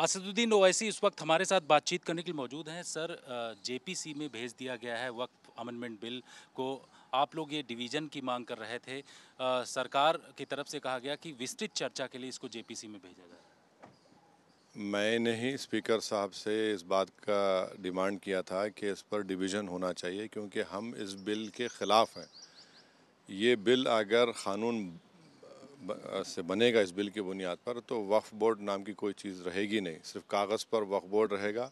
असदुद्दीन ओवैसी इस वक्त हमारे साथ बातचीत करने के लिए मौजूद हैं। सर जेपीसी में भेज दिया गया है वक्त अमेंडमेंट बिल को। आप लोग ये डिवीज़न की मांग कर रहे थे। आ, सरकार की तरफ़ से कहा गया कि विस्तृत चर्चा के लिए इसको जेपीसी में भेजा जाए। मैंने ही स्पीकर साहब से इस बात का डिमांड किया था कि इस पर डिवीज़न होना चाहिए क्योंकि हम इस बिल के ख़िलाफ़ हैं। ये बिल अगर क़ानून से बनेगा इस बिल की बुनियाद पर तो वक्फ बोर्ड नाम की कोई चीज़ रहेगी नहीं। सिर्फ़ कागज़ पर वक्फ बोर्ड रहेगा।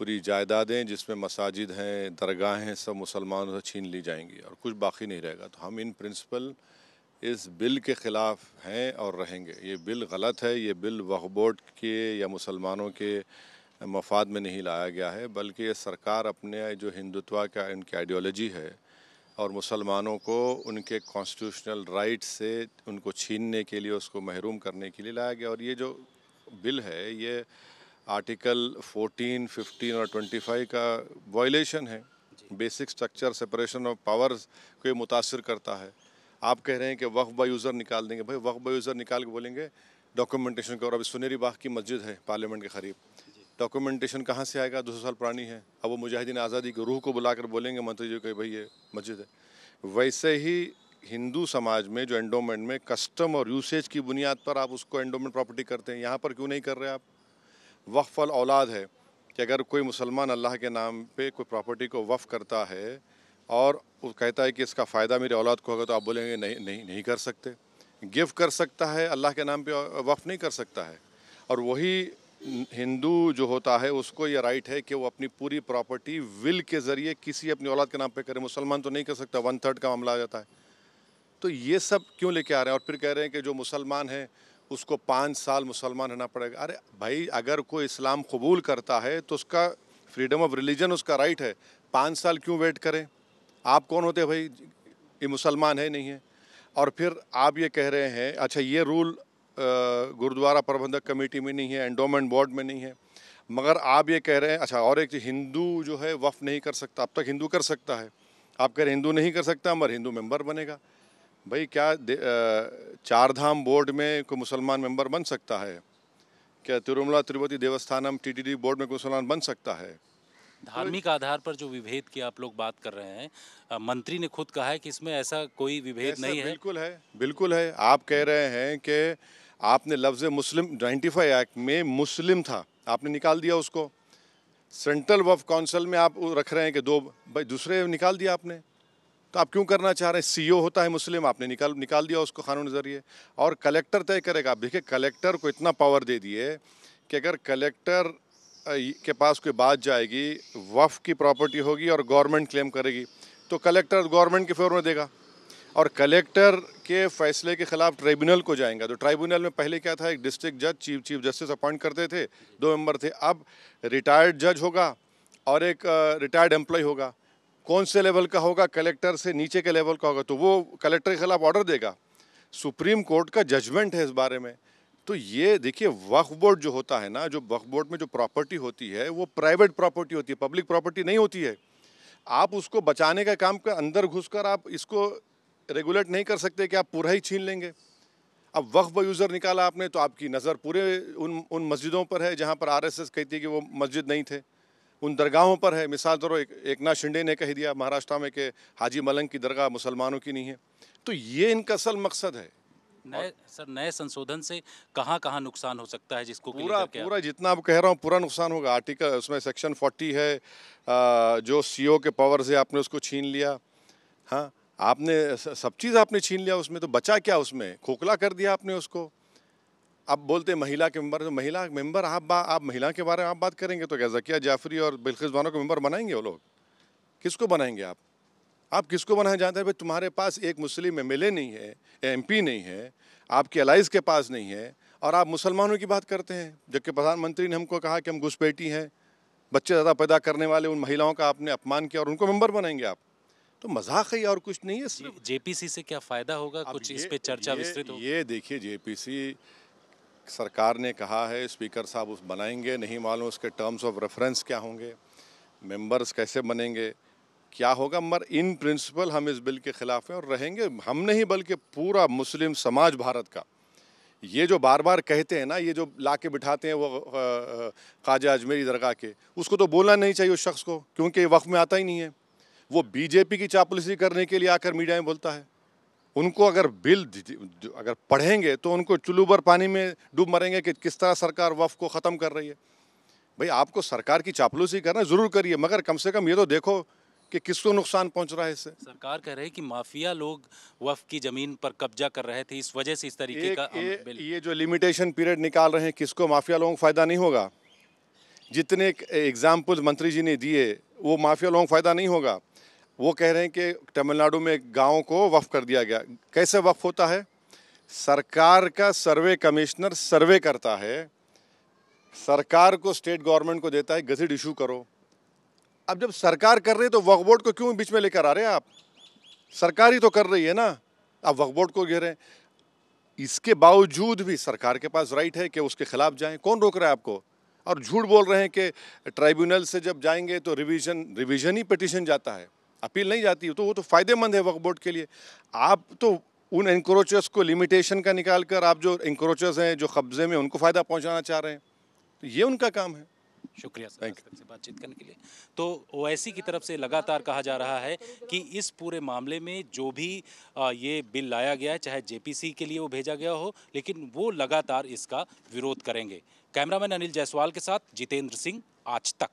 पूरी जायदादें जिसमें मसाजिद हैं, दरगाहें हैं, सब मुसलमानों से छीन ली जाएँगी और कुछ बाकी नहीं रहेगा। तो हम इन प्रिंसिपल इस बिल के ख़िलाफ़ हैं और रहेंगे। ये बिल गलत है, ये बिल वक्फ बोर्ड के या मुसलमानों के मफाद में नहीं लाया गया है, बल्कि ये सरकार अपने जो हिंदुत्व का इनकी आइडियोलॉजी है और मुसलमानों को उनके कॉन्स्टिट्यूशनल राइट से उनको छीनने के लिए उसको महरूम करने के लिए लाया गया। और ये जो बिल है ये आर्टिकल 14, 15 और 25 का वायलेशन है। Basic structure separation of powers को ये मुतासर करता है। आप कह रहे हैं कि वक्फ बा यूज़र निकाल देंगे। भाई वक्फ बा यूज़र निकाल के बोलेंगे डॉक्यूमेंटेशन का। और अभी सुनेरी बाग की मस्जिद है पार्लियामेंट के करीब। डॉक्यूमेंटेशन कहाँ से आएगा? दो सौ साल पुरानी है। अब वो मुजाहिदीन आज़ादी की रूह को बुलाकर बोलेंगे, मंत्री जी के भाई ये मस्जिद है। वैसे ही हिंदू समाज में जो एंडोमेंट में कस्टम और यूसेज की बुनियाद पर आप उसको एंडोमेंट प्रॉपर्टी करते हैं, यहाँ पर क्यों नहीं कर रहे आप? वफ़ल औलाद है कि अगर कोई मुसलमान अल्लाह के नाम पे कोई प्रॉपर्टी को वफ़ करता है और वो कहता है कि इसका फ़ायदा मेरे औलाद को होगा तो आप बोलेंगे, नहीं नहीं नहीं कर सकते। गिफ्ट कर सकता है, अल्लाह के नाम पे वफ़ नहीं कर सकता है। और वही हिंदू जो होता है, उसको ये राइट है कि वो अपनी पूरी प्रॉपर्टी विल के ज़रिए किसी अपनी औलाद के नाम पे करे। मुसलमान तो नहीं कर सकता वन थर्ड का मामला आ जाता है। तो ये सब क्यों लेके आ रहे हैं? और फिर कह रहे हैं कि जो मुसलमान है, उसको पाँच साल मुसलमान रहना पड़ेगा। अरे भाई, अगर कोई इस्लाम कबूल करता है तो उसका फ्रीडम ऑफ़ रिलीजन उसका राइट है। पाँच साल क्यों वेट करें? आप कौन होते भाई? ये मुसलमान है, नहीं है। और फिर आप ये कह रहे हैं अच्छा ये रूल गुरुद्वारा प्रबंधक कमेटी में नहीं है एंडोमेंट बोर्ड में नहीं है। मगर आप ये कह रहे हैं अच्छा और एक हिंदू जो है वफ़ नहीं कर सकता अब तक हिंदू कर सकता है। आप कह रहे हैं हिंदू नहीं कर सकता मगर हिंदू मेंबर बनेगा। भाई क्या चार धाम बोर्ड में कोई मुसलमान मेंबर बन सकता है? क्या तिरुमला तिरुपति देवस्थानम टीटीडी बोर्ड में कोई मुसलमान बन सकता है? धार्मिक आधार पर जो विभेद की आप लोग बात कर रहे हैं मंत्री ने खुद कहा है कि इसमें ऐसा कोई विभेद नहीं है। बिल्कुल है बिल्कुल है। आप कह रहे हैं कि आपने लफ्ज़ मुस्लिम 95 एक्ट में मुस्लिम था। आपने निकाल दिया उसको। सेंट्रल वफ काउंसिल में आप रख रहे हैं कि दो भाई, दूसरे निकाल दिया आपने। तो आप क्यों करना चाह रहे हैं? सीईओ होता है मुस्लिम, आपने निकाल निकाल दिया उसको कानून ज़रिए और कलेक्टर तय करेगा। आप देखिए कलेक्टर को इतना पावर दे दिए कि अगर कलेक्टर के पास कोई बात जाएगी वफ की प्रॉपर्टी होगी और गवर्नमेंट क्लेम करेगी तो कलेक्टर गवर्नमेंट के फेवर में देगा। और कलेक्टर के फैसले के खिलाफ ट्राइब्यूनल को जाएँगे। तो ट्राइब्यूनल में पहले क्या था? एक डिस्ट्रिक्ट जज, चीफ चीफ जस्टिस अपॉइंट करते थे। दो मेंबर थे। अब रिटायर्ड जज होगा और एक रिटायर्ड एम्प्लॉय होगा। कौन से लेवल का होगा? कलेक्टर से नीचे के लेवल का होगा। तो वो कलेक्टर के खिलाफ ऑर्डर देगा। सुप्रीम कोर्ट का जजमेंट है इस बारे में। तो ये देखिए, वक्फ बोर्ड जो होता है ना, जो वक्फ बोर्ड में जो प्रॉपर्टी होती है, वो प्राइवेट प्रॉपर्टी होती है। पब्लिक प्रॉपर्टी नहीं होती है। आप उसको बचाने का काम के अंदर घुसकर आप इसको रेगुलेट नहीं कर सकते कि आप पूरा ही छीन लेंगे। अब वक्फ यूज़र निकाला आपने तो आपकी नज़र पूरे उन उन मस्जिदों पर है जहाँ पर आरएसएस कहती है कि वो मस्जिद नहीं थे। उन दरगाहों पर है। मिसाल तौर एक, एक नाथ शिंदे ने कह दिया महाराष्ट्र में कि हाजी मलंग की दरगाह मुसलमानों की नहीं है। तो ये इनका असल मकसद है। नए सर नए संशोधन से कहाँ कहाँ नुकसान हो सकता है जिसको पूरा पूरा जितना आप कह रहा हूँ पूरा नुकसान होगा। आर्टिकल उसमें सेक्शन फोर्टी है जो सीओ के पावर से आपने उसको छीन लिया। हाँ आपने सब चीज़ आपने छीन लिया उसमें तो बचा क्या उसमें? खोखला कर दिया आपने उसको? अब बोलते महिला के मेंबर तो महिला मेंबर आप बा, आप महिला के बारे में आप बात करेंगे तो क्या जकिया जाफरी और बिल्किस बानो के मेंबर बनाएँगे वो लोग? किसको बनाएँगे आप? आप किसको बनाना जानते हैं? भाई तुम्हारे पास एक मुस्लिम एमएलए नहीं है एमपी नहीं है आपके अलाइज के पास नहीं है और आप मुसलमानों की बात करते हैं। जबकि प्रधानमंत्री ने हमको कहा कि हम घुसपैठी हैं बच्चे ज़्यादा पैदा करने वाले उन महिलाओं का आपने अपमान किया और उनको मेंबर बनाएँगे आप। तो मज़ाक है और कुछ नहीं है जेपीसी से क्या फ़ायदा होगा? कुछ इस पे चर्चा विस्तृत ये देखिए जेपीसी सरकार ने कहा है स्पीकर साहब उस बनाएँगे नहीं मालूम उसके टर्म्स ऑफ़ रेफरेंस क्या होंगे मेंबर्स कैसे बनेंगे क्या होगा? मगर इन प्रिंसिपल हम इस बिल के ख़िलाफ़ हैं और रहेंगे हम नहीं बल्कि पूरा मुस्लिम समाज भारत का। ये जो बार बार कहते हैं ना ये जो ला के बिठाते हैं वो ख्वाजा अजमेरी दरगाह के उसको तो बोलना नहीं चाहिए उस शख्स को क्योंकि वक्त में आता ही नहीं है। वो बीजेपी की चापलूसी करने के लिए आकर मीडिया में बोलता है। उनको अगर बिल अगर पढ़ेंगे तो उनको चुल्लू भर पानी में डूब मरेंगे कि किस तरह सरकार वफ को ख़त्म कर रही है। भाई आपको सरकार की चापलूसी करना ज़रूर करिए मगर कम से कम ये तो देखो कि किसको नुकसान पहुँच रहा है इससे। सरकार कह रही है कि माफिया लोग वफ की ज़मीन पर कब्जा कर रहे थे इस वजह से इस तरीके का ये, ये जो लिमिटेशन पीरियड निकाल रहे हैं किसको माफिया लोगों को फ़ायदा नहीं होगा? जितने एग्ज़ाम्पल मंत्री जी ने दिए वो माफिया लोगों को फ़ायदा नहीं होगा। वो कह रहे हैं कि तमिलनाडु में गाँव को वफ कर दिया गया। कैसे वफ होता है? सरकार का सर्वे कमिश्नर सर्वे करता है। सरकार को स्टेट गवर्नमेंट को देता है गजट इशू करो। अब जब सरकार कर रही है तो वक्फ बोर्ड को क्यों बीच में लेकर आ रहे हैं आप? सरकार ही तो कर रही है ना। आप वक्फ बोर्ड को घेरे। इसके बावजूद भी सरकार के पास राइट है कि उसके खिलाफ जाएँ। कौन रोक रहा है आपको? और झूठ बोल रहे हैं कि ट्राइब्यूनल से जब जाएँगे तो रिवीजन रिवीजन ही पिटिशन जाता है। अपील नहीं जाती तो वो तो फ़ायदेमंद है वक्फ बोर्ड के लिए। आप तो उन इंक्रोचर्स को लिमिटेशन का निकाल कर आप जो इंक्रोचर्स हैं जो कब्ज़े में उनको फ़ायदा पहुंचाना चाह रहे हैं। तो ये उनका काम है। शुक्रिया सर से बातचीत करने के लिए। तो ओवैसी की तरफ़ से लगातार कहा जा रहा है कि इस पूरे मामले में जो भी ये बिल लाया गया है चाहे जेपीसी के लिए वो भेजा गया हो लेकिन वो लगातार इसका विरोध करेंगे। कैमरामैन अनिल जायसवाल के साथ जितेंद्र सिंह आज तक।